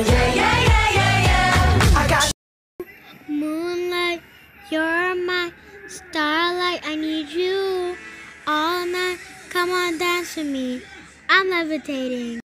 Yeah, yeah, yeah, yeah, yeah. I got Moonlight, you're my starlight. I need you all night. Come on, dance with me. I'm levitating.